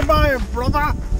to mine, brother!